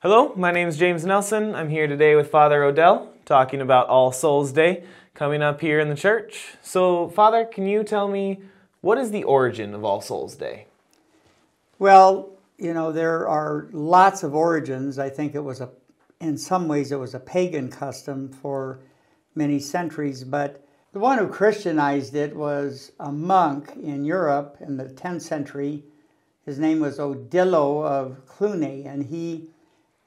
Hello, my name is James Nelson. I'm here today with Father Odell talking about All Souls Day coming up here in the church. So, Father, can you tell me what is the origin of All Souls Day? Well, you know, there are lots of origins. I think it was a, in some ways, it was a pagan custom for many centuries, but the one who Christianized it was a monk in Europe in the 10th century. His name was Odilo of Cluny, and he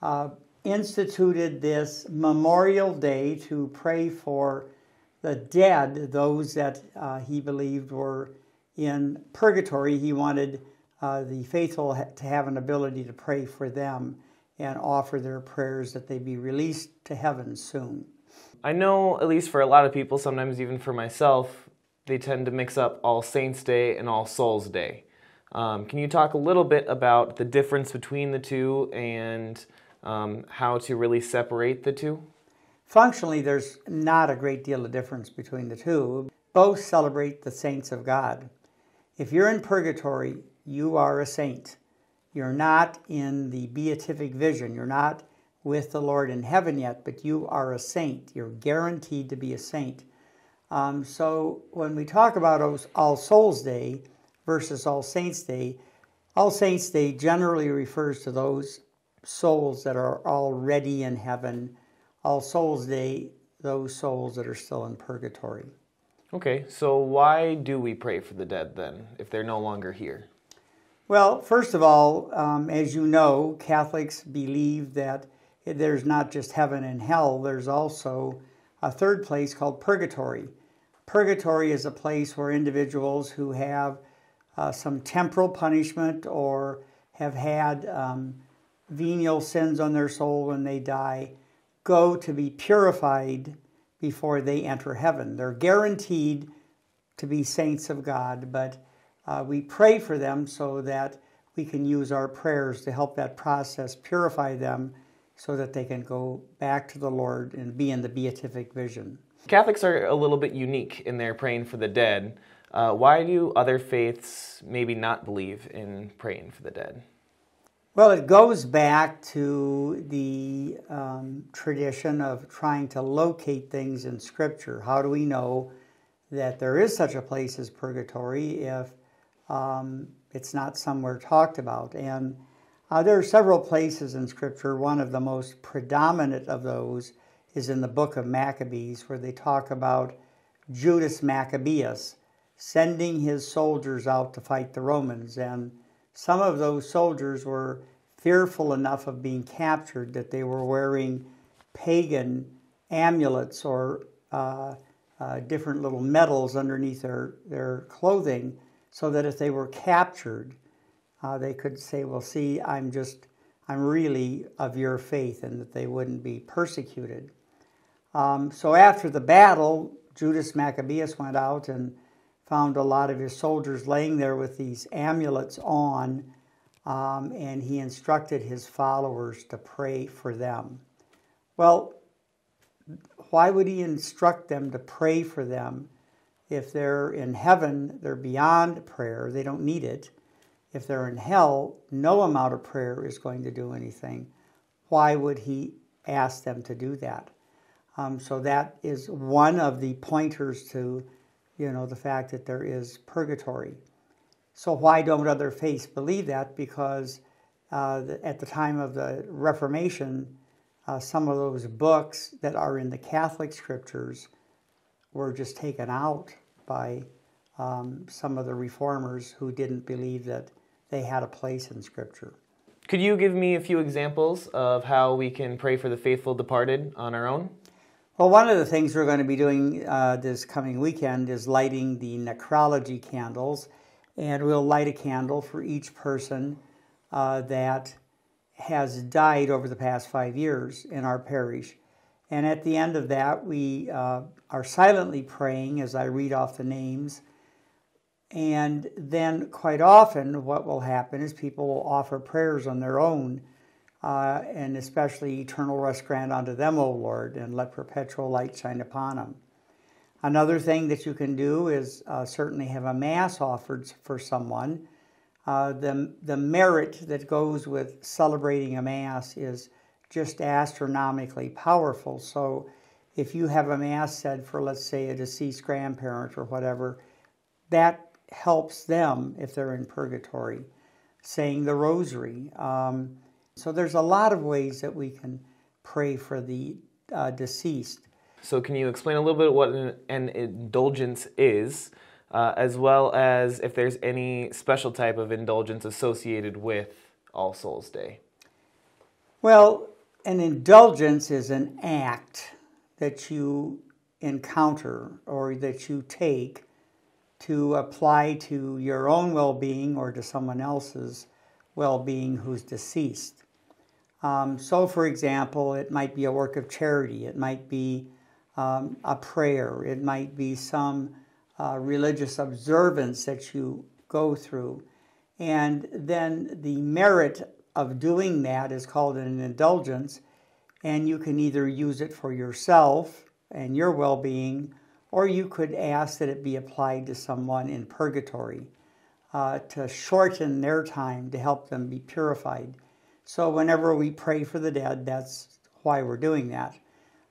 uh, instituted this Memorial Day to pray for the dead, those that uh, he believed were in purgatory. He wanted uh, the faithful to have an ability to pray for them and offer their prayers that they be released to heaven soon. I know, at least for a lot of people, sometimes even for myself, they tend to mix up All Saints Day and All Souls Day. Um, can you talk a little bit about the difference between the two and um, how to really separate the two? Functionally, there's not a great deal of difference between the two. Both celebrate the saints of God. If you're in purgatory, you are a saint. You're not in the beatific vision. You're not with the Lord in heaven yet, but you are a saint. You're guaranteed to be a saint. Um, so when we talk about All Souls Day versus All Saints Day, All Saints Day generally refers to those souls that are already in heaven. All Souls Day, those souls that are still in purgatory. Okay, so why do we pray for the dead then, if they're no longer here? Well, first of all, um, as you know, Catholics believe that there's not just heaven and hell, there's also a third place called purgatory. Purgatory is a place where individuals who have uh, some temporal punishment or have had um, venial sins on their soul when they die go to be purified before they enter heaven. They're guaranteed to be saints of God, but uh, we pray for them so that we can use our prayers to help that process purify them so that they can go back to the Lord and be in the beatific vision. Catholics are a little bit unique in their praying for the dead. Uh, why do other faiths maybe not believe in praying for the dead? Well, it goes back to the um, tradition of trying to locate things in Scripture. How do we know that there is such a place as purgatory if um, it's not somewhere talked about? And uh, there are several places in Scripture. One of the most predominant of those is in the book of Maccabees, where they talk about Judas Maccabeus sending his soldiers out to fight the Romans. And some of those soldiers were fearful enough of being captured that they were wearing pagan amulets or uh, uh, different little medals underneath their, their clothing so that if they were captured, uh, they could say, Well, see, I'm just, I'm really of your faith, and that they wouldn't be persecuted. Um, so after the battle, Judas Maccabeus went out and found a lot of his soldiers laying there with these amulets on, um, and he instructed his followers to pray for them. Well, why would he instruct them to pray for them if they're in heaven, they're beyond prayer, they don't need it. If they're in hell, no amount of prayer is going to do anything. Why would he ask them to do that? Um, so that is one of the pointers to you know, the fact that there is purgatory. So why don't other faiths believe that? Because uh, at the time of the Reformation, uh, some of those books that are in the Catholic scriptures were just taken out by um, some of the reformers who didn't believe that they had a place in Scripture. Could you give me a few examples of how we can pray for the faithful departed on our own? Well, one of the things we're going to be doing uh, this coming weekend is lighting the necrology candles, and we'll light a candle for each person uh, that has died over the past five years in our parish. And at the end of that, we uh, are silently praying as I read off the names. And then, quite often, what will happen is people will offer prayers on their own uh, and especially eternal rest grant unto them, O Lord, and let perpetual light shine upon them. Another thing that you can do is uh, certainly have a Mass offered for someone. Uh, the, the merit that goes with celebrating a Mass is just astronomically powerful. So if you have a mass said for, let's say, a deceased grandparent or whatever, that helps them if they're in purgatory. Saying the rosary. Um, so there's a lot of ways that we can pray for the uh, deceased. So, can you explain a little bit what an, an indulgence is, uh, as well as if there's any special type of indulgence associated with All Souls Day? Well, an indulgence is an act that you encounter or that you take to apply to your own well being or to someone else's well being who's deceased. Um, so, for example, it might be a work of charity, it might be um, a prayer, it might be some uh, religious observance that you go through. And then the merit of doing that is called an indulgence, and you can either use it for yourself and your well being, or you could ask that it be applied to someone in purgatory uh, to shorten their time to help them be purified. So, whenever we pray for the dead, that's why we're doing that.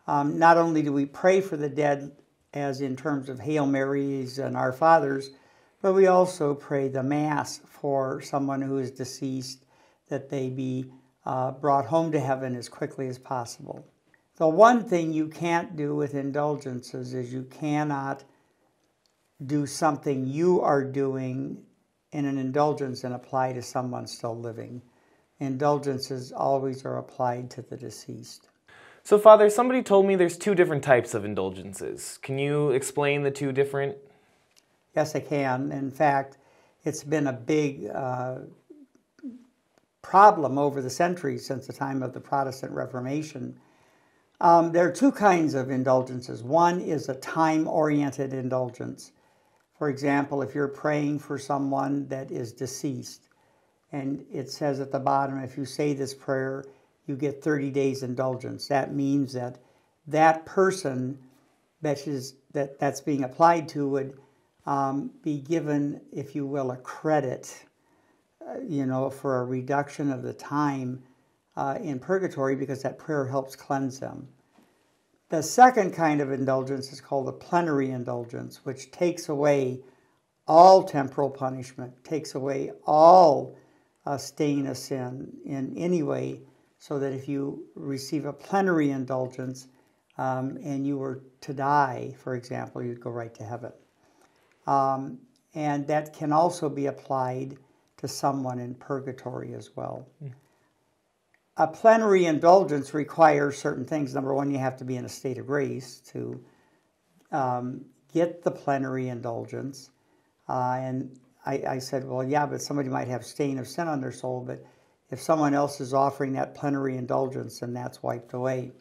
Um, not only do we pray for the dead, as in terms of Hail Marys and Our Fathers, but we also pray the Mass for someone who is deceased that they be uh, brought home to heaven as quickly as possible. The one thing you can't do with indulgences is you cannot do something you are doing in an indulgence and apply to someone still living indulgences always are applied to the deceased. So, Father, somebody told me there's two different types of indulgences. Can you explain the two different? Yes, I can. In fact, it's been a big uh, problem over the centuries since the time of the Protestant Reformation. Um, there are two kinds of indulgences. One is a time oriented indulgence. For example, if you're praying for someone that is deceased, and it says at the bottom, if you say this prayer, you get 30 days indulgence. That means that that person that is that that's being applied to would um, be given, if you will, a credit, uh, you know, for a reduction of the time uh, in purgatory because that prayer helps cleanse them. The second kind of indulgence is called a plenary indulgence, which takes away all temporal punishment, takes away all uh, stain of sin in any way, so that if you receive a plenary indulgence um, and you were to die, for example, you'd go right to heaven. Um, and that can also be applied to someone in purgatory as well. Mm. A plenary indulgence requires certain things. Number one, you have to be in a state of grace to um, get the plenary indulgence. Uh, and I, I said, well, yeah, but somebody might have stain of sin on their soul, but if someone else is offering that plenary indulgence, then that's wiped away.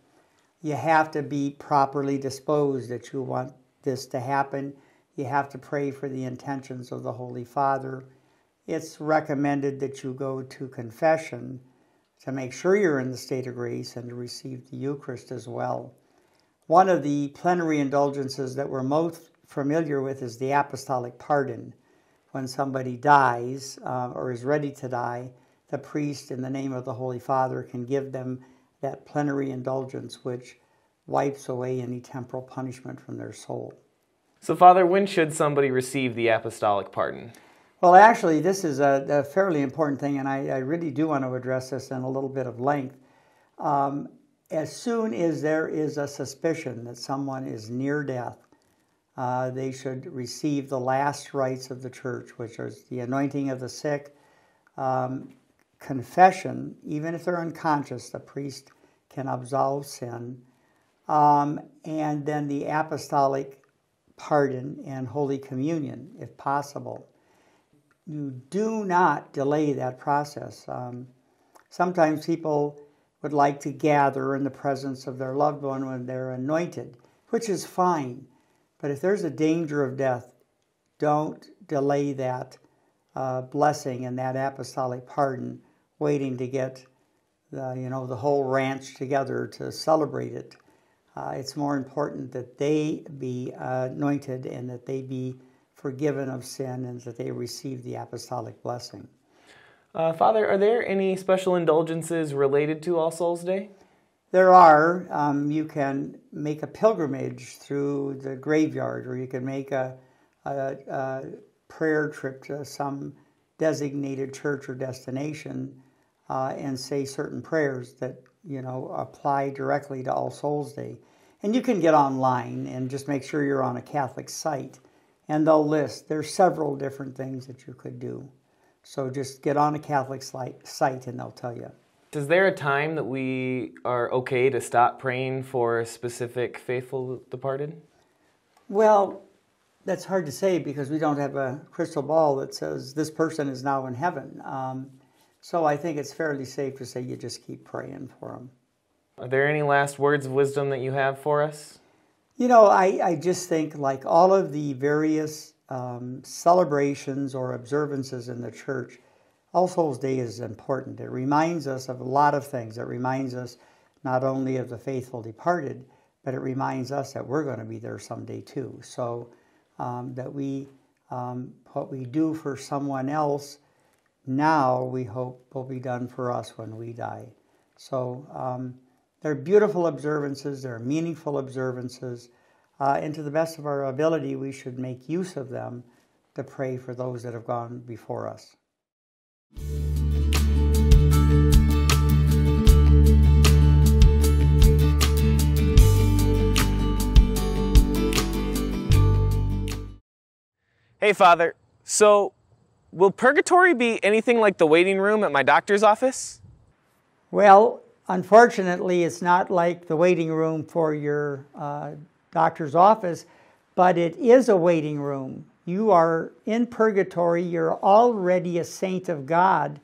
You have to be properly disposed that you want this to happen. You have to pray for the intentions of the Holy Father. It's recommended that you go to confession to make sure you're in the state of grace and to receive the Eucharist as well. One of the plenary indulgences that we're most familiar with is the apostolic pardon when somebody dies uh, or is ready to die, the priest, in the name of the Holy Father, can give them that plenary indulgence which wipes away any temporal punishment from their soul. So, Father, when should somebody receive the apostolic pardon? Well, actually, this is a, a fairly important thing, and I, I, really do want to address this in a little bit of length. Um, as soon as there is a suspicion that someone is near death, uh, they should receive the last rites of the church, which is the anointing of the sick, um, confession, even if they're unconscious, the priest can absolve sin, um, and then the apostolic pardon and Holy Communion, if possible. You do not delay that process. Um, sometimes people would like to gather in the presence of their loved one when they're anointed, which is fine. But if there's a danger of death, don't delay that uh, blessing and that apostolic pardon, waiting to get the, you know the whole ranch together to celebrate it. Uh, it's more important that they be uh, anointed and that they be forgiven of sin and that they receive the apostolic blessing. Uh, Father, are there any special indulgences related to All Souls Day? There are. Um, you can make a pilgrimage through the graveyard, or you can make a, a, a prayer trip to some designated church or destination uh, and say certain prayers that you know apply directly to All Souls Day. And you can get online and just make sure you're on a Catholic site, and they'll list. There's several different things that you could do. So just get on a Catholic site and they'll tell you. Is there a time that we are okay to stop praying for a specific faithful departed? Well, that's hard to say because we don't have a crystal ball that says this person is now in heaven. Um, so I think it's fairly safe to say you just keep praying for them. Are there any last words of wisdom that you have for us? You know, I, I just think like all of the various um, celebrations or observances in the church, all Souls Day is important. It reminds us of a lot of things. It reminds us not only of the faithful departed, but it reminds us that we're going to be there someday too. So um, that we, um, what we do for someone else now, we hope will be done for us when we die. So um, they're beautiful observances, they're meaningful observances, uh, and to the best of our ability, we should make use of them to pray for those that have gone before us. Hey, Father. So, will purgatory be anything like the waiting room at my doctor's office? Well, unfortunately, it's not like the waiting room for your uh, doctor's office, but it is a waiting room. You are in purgatory, you're already a saint of God,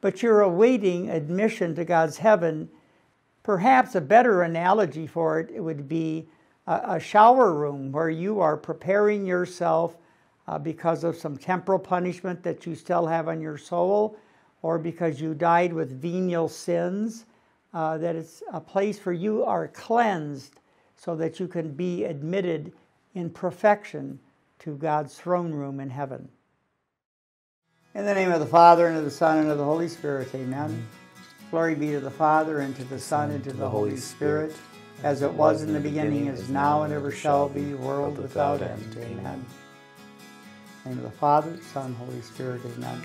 but you're awaiting admission to God's heaven. Perhaps a better analogy for it, it would be a, shower room where you are preparing yourself uh, because of some temporal punishment that you still have on your soul, or because you died with venial sins, uh, that it's a place where you are cleansed so that you can be admitted in perfection to God's throne room in heaven. In the name of the Father, and of the Son, and of the Holy Spirit, amen. Glory be to the Father, and to the Son, and to the Holy Spirit, as it was in the beginning, is now, and ever shall be, world without end. Amen. In the name of the Father, Son, Holy Spirit, amen.